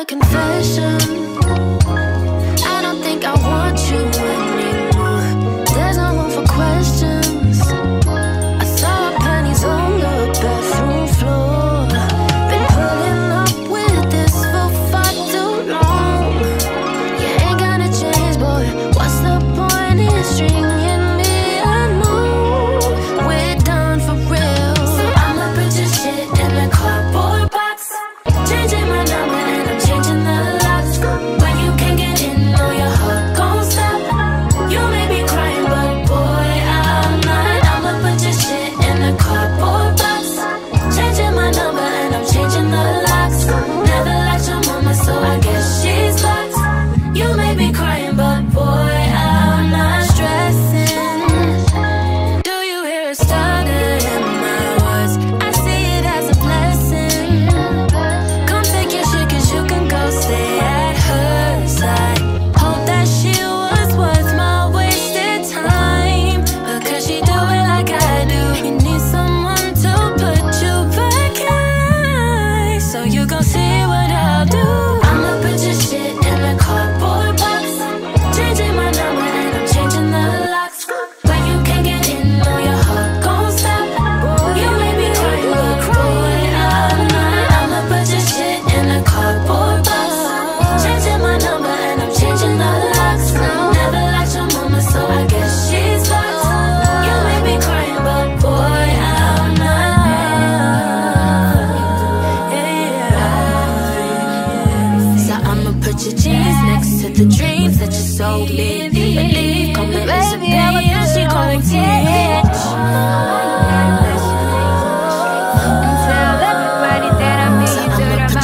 a confession. the dreams that you sold me. Believe, come and listen, baby, and she gon' get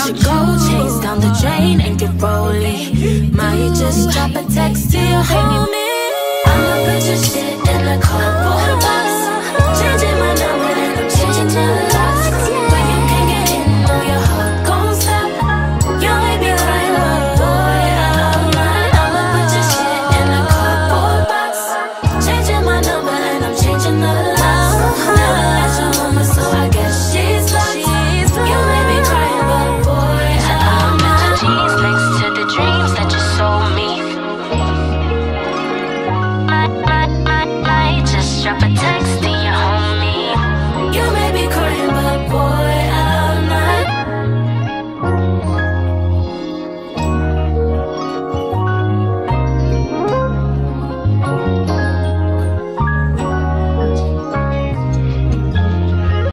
Your gold chains down the drain and get rolling. Might just drop a text to your homie. I'ma put your shit.